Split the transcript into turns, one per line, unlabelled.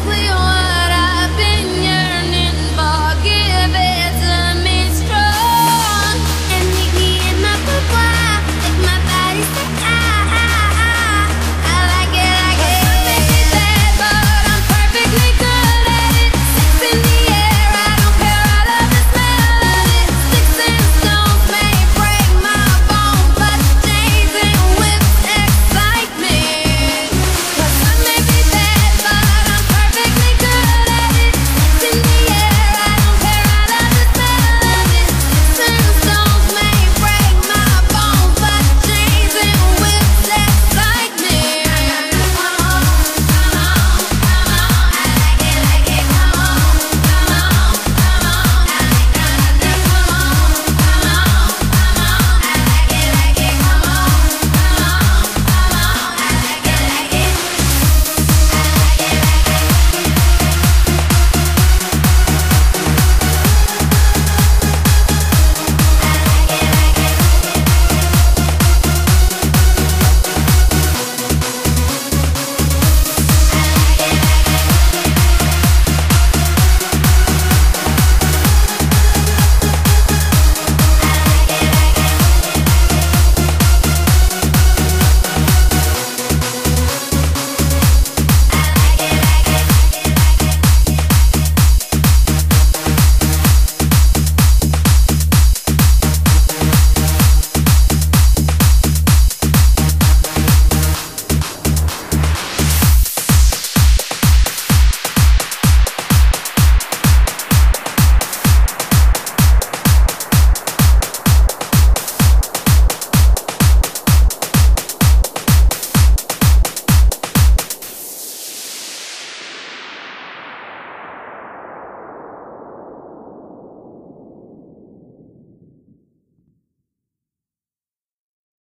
exactly on